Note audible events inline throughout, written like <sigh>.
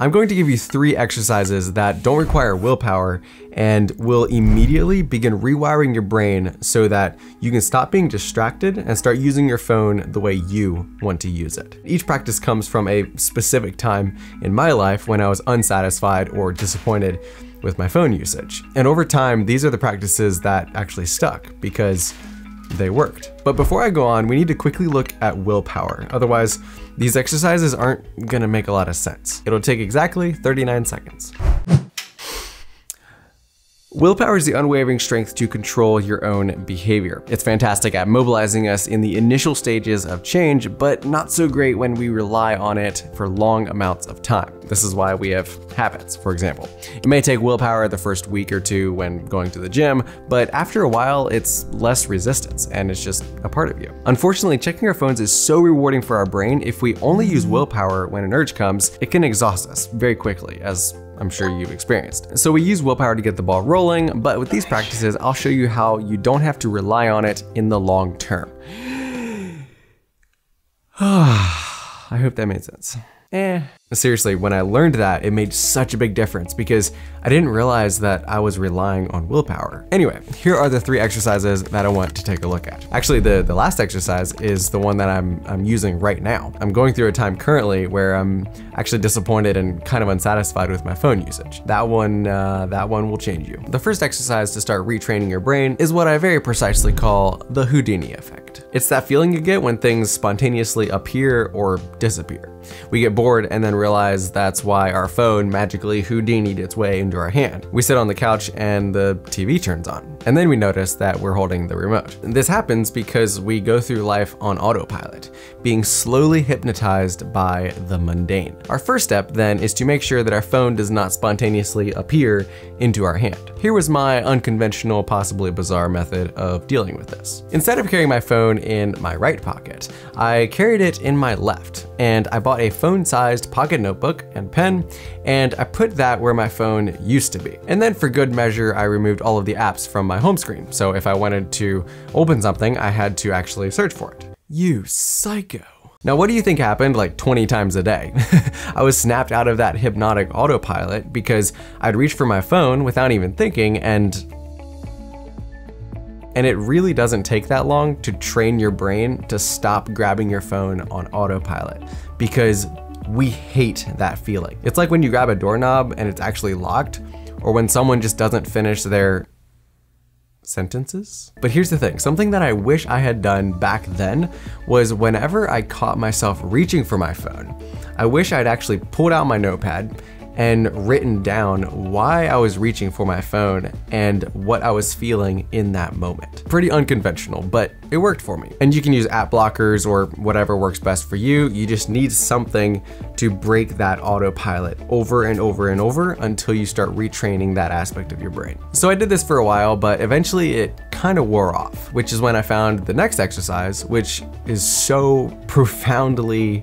I'm going to give you three exercises that don't require willpower and will immediately begin rewiring your brain so that you can stop being distracted and start using your phone the way you want to use it. Each practice comes from a specific time in my life when I was unsatisfied or disappointed with my phone usage. And over time, these are the practices that actually stuck because they worked. But before I go on, we need to quickly look at willpower. Otherwise, these exercises aren't gonna make a lot of sense. It'll take exactly 39 seconds. Willpower is the unwavering strength to control your own behavior. It's fantastic at mobilizing us in the initial stages of change, but not so great when we rely on it for long amounts of time. This is why we have habits, for example. It may take willpower the first week or two when going to the gym, but after a while, it's less resistance and it's just a part of you. Unfortunately, checking our phones is so rewarding for our brain. If we only use willpower when an urge comes, it can exhaust us very quickly, as I'm sure you've experienced. So we use willpower to get the ball rolling, but with these practices, I'll show you how you don't have to rely on it in the long term. <sighs> I hope that made sense. Eh. Seriously, when I learned that, it made such a big difference because I didn't realize that I was relying on willpower. Anyway, here are the three exercises that I want to take a look at. Actually, the, the last exercise is the one that I'm, I'm using right now. I'm going through a time currently where I'm actually disappointed and kind of unsatisfied with my phone usage. That one, uh, that one will change you. The first exercise to start retraining your brain is what I very precisely call the Houdini effect. It's that feeling you get when things spontaneously appear or disappear. We get bored and then realize that's why our phone magically Houdini'd its way into our hand. We sit on the couch and the TV turns on. And then we notice that we're holding the remote. This happens because we go through life on autopilot, being slowly hypnotized by the mundane. Our first step then is to make sure that our phone does not spontaneously appear into our hand. Here was my unconventional, possibly bizarre method of dealing with this. Instead of carrying my phone in my right pocket, I carried it in my left, and I bought a phone-sized pocket pocket notebook and pen, and I put that where my phone used to be. And then for good measure, I removed all of the apps from my home screen. So if I wanted to open something, I had to actually search for it. You psycho. Now, what do you think happened like 20 times a day? <laughs> I was snapped out of that hypnotic autopilot because I'd reach for my phone without even thinking and and it really doesn't take that long to train your brain to stop grabbing your phone on autopilot because we hate that feeling. It's like when you grab a doorknob and it's actually locked, or when someone just doesn't finish their sentences. But here's the thing, something that I wish I had done back then was whenever I caught myself reaching for my phone, I wish I'd actually pulled out my notepad and written down why I was reaching for my phone and what I was feeling in that moment. Pretty unconventional, but it worked for me. And you can use app blockers or whatever works best for you. You just need something to break that autopilot over and over and over until you start retraining that aspect of your brain. So I did this for a while, but eventually it kind of wore off, which is when I found the next exercise, which is so <laughs> profoundly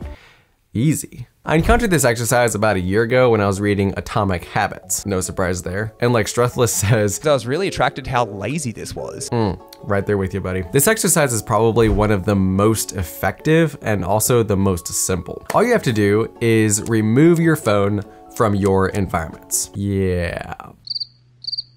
easy. I encountered this exercise about a year ago when I was reading Atomic Habits. No surprise there. And like Struthless <laughs> says, I was really attracted to how lazy this was. Mm, right there with you, buddy. This exercise is probably one of the most effective and also the most simple. All you have to do is remove your phone from your environments. Yeah.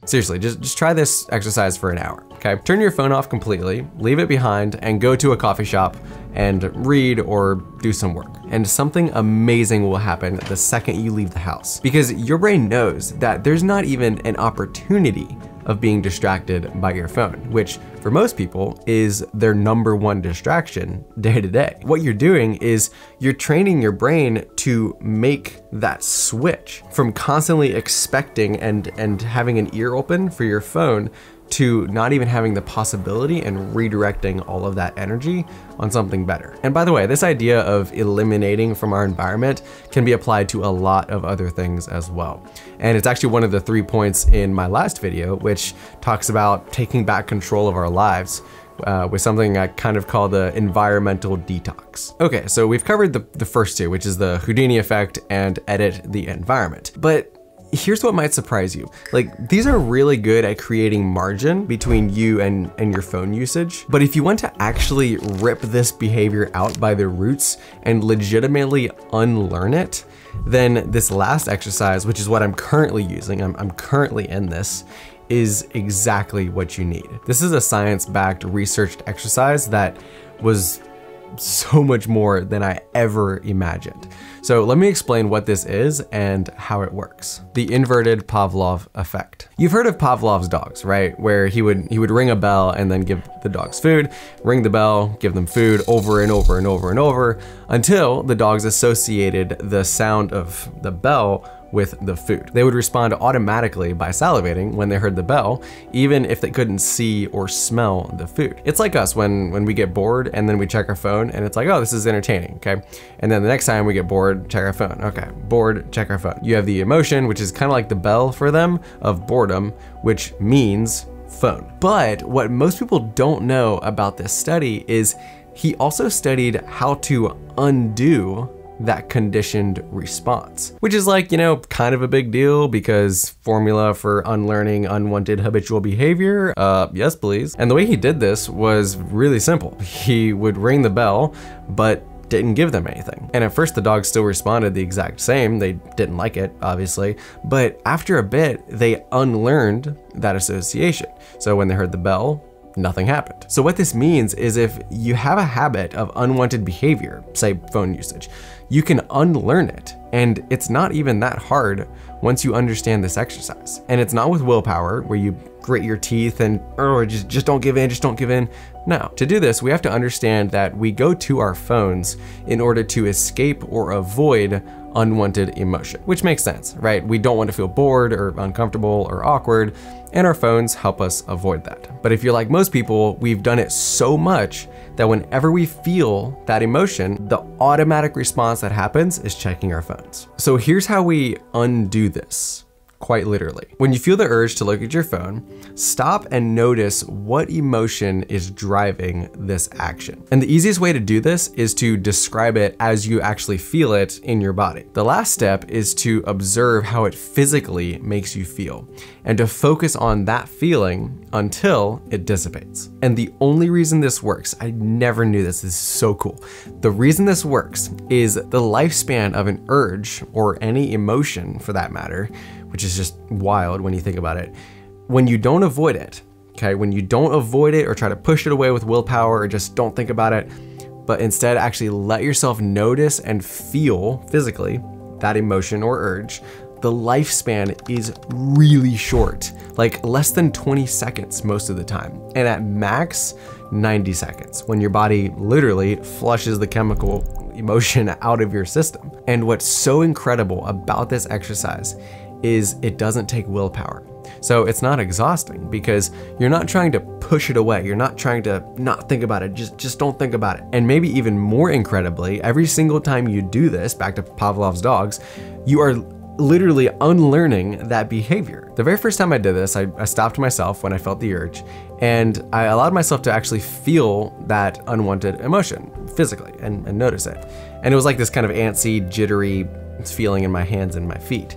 Seriously, just, just try this exercise for an hour, okay? Turn your phone off completely, leave it behind, and go to a coffee shop and read or do some work. And something amazing will happen the second you leave the house. Because your brain knows that there's not even an opportunity of being distracted by your phone, which for most people is their number one distraction <laughs> day to day. What you're doing is you're training your brain to make that switch from constantly expecting and, and having an ear open for your phone to not even having the possibility and redirecting all of that energy on something better. And by the way, this idea of eliminating from our environment can be applied to a lot of other things as well. And it's actually one of the three points in my last video, which talks about taking back control of our lives uh, with something I kind of call the environmental detox. Okay, so we've covered the, the first two, which is the Houdini effect and edit the environment. But here's what might surprise you. Like these are really good at creating margin between you and, and your phone usage. But if you want to actually rip this behavior out by the roots and legitimately unlearn it, then this last exercise, which is what I'm currently using, I'm, I'm currently in this, is exactly what you need. This is a science-backed researched exercise that was so much more than I ever imagined. So let me explain what this is and how it works. The inverted Pavlov effect. You've heard of Pavlov's dogs, right? Where he would he would ring a bell and then give the dogs food, ring the bell, give them food over and over and over and over until the dogs associated the sound of the bell with the food. They would respond automatically by salivating when they heard the bell, even if they couldn't see or smell the food. It's like us when, when we get bored and then we check our phone and it's like, oh, this is entertaining, okay? And then the next time we get bored, check our phone. Okay, bored, check our phone. You have the emotion, which is kind of like the bell for them, of boredom, which means phone. But what most people don't know about this study is he also studied how to undo that conditioned response, which is like, you know, kind of a big deal because formula for unlearning unwanted habitual behavior, uh, yes, please. And the way he did this was really simple. He would ring the bell, but didn't give them anything. And at first the dogs still responded the exact same. They didn't like it, obviously. But after a bit, they unlearned that association. So when they heard the bell, nothing happened. So what this means is if you have a habit of unwanted behavior, say phone usage, you can unlearn it. And it's not even that hard once you understand this exercise. And it's not with willpower where you grit your teeth and oh, just, just don't give in, just don't give in. No, to do this, we have to understand that we go to our phones in order to escape or avoid unwanted emotion, which makes sense, right? We don't want to feel bored or uncomfortable or awkward, and our phones help us avoid that. But if you're like most people, we've done it so much that whenever we feel that emotion, the automatic response that happens is checking our phones. So here's how we undo this quite literally. When you feel the urge to look at your phone, stop and notice what emotion is driving this action. And the easiest way to do this is to describe it as you actually feel it in your body. The last step is to observe how it physically makes you feel and to focus on that feeling until it dissipates. And the only reason this works, I never knew this, this is so cool. The reason this works is the lifespan of an urge or any emotion for that matter which is just wild when you think about it. When you don't avoid it, okay, when you don't avoid it or try to push it away with willpower or just don't think about it, but instead actually let yourself notice and feel physically that emotion or urge, the lifespan is really short, like less than 20 seconds most of the time. And at max, 90 seconds, when your body literally flushes the chemical emotion <laughs> out of your system. And what's so incredible about this exercise is it doesn't take willpower. So it's not exhausting because you're not trying to push it away. You're not trying to not think about it. Just just don't think about it. And maybe even more incredibly, every single time you do this, back to Pavlov's dogs, you are literally unlearning that behavior. The very first time I did this, I, I, stopped myself when I felt the urge and I allowed myself to actually feel that unwanted emotion physically and, and notice it. And it was like this kind of antsy, jittery feeling in my hands and my feet.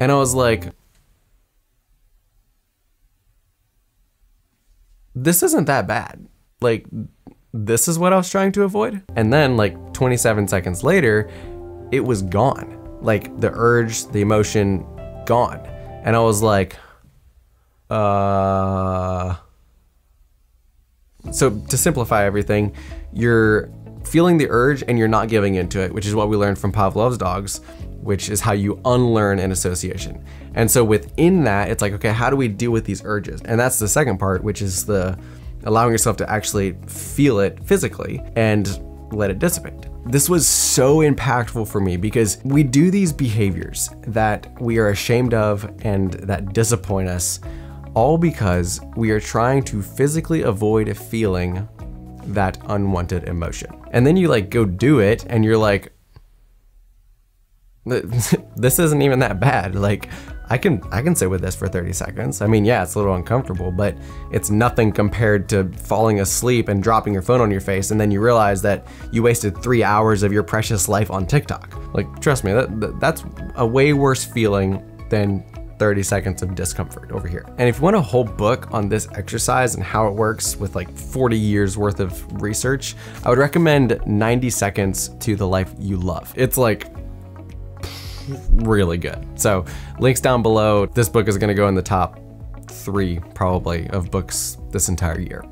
And I was like, this isn't that bad. Like, this is what I was trying to avoid. And then, like, 27 seconds later, it was gone. Like, the urge, the emotion, gone. And I was like, uh. So, to simplify everything, you're feeling the urge and you're not giving into it, which is what we learned from Pavlov's dogs which is how you unlearn an association. And so within that, it's like, okay, how do we deal with these urges? And that's the second part, which is the allowing yourself to actually feel it physically and let it dissipate. This was so impactful for me because we do these behaviors that we are ashamed of and that disappoint us, all because we are trying to physically avoid feeling that unwanted emotion. And then you like go do it and you're like, <laughs> this isn't even that bad. Like, I can I can sit with this for 30 seconds. I mean, yeah, it's a little uncomfortable, but it's nothing compared to falling asleep and dropping your phone on your face and then you realize that you wasted 3 hours of your precious life on TikTok. Like, trust me, that, that's a way worse feeling than 30 seconds of discomfort over here. And if you want a whole book on this exercise and how it works with like 40 years worth of research, I would recommend 90 Seconds to the Life You Love. It's like really good. So links down below. This book is gonna go in the top three probably of books this entire year.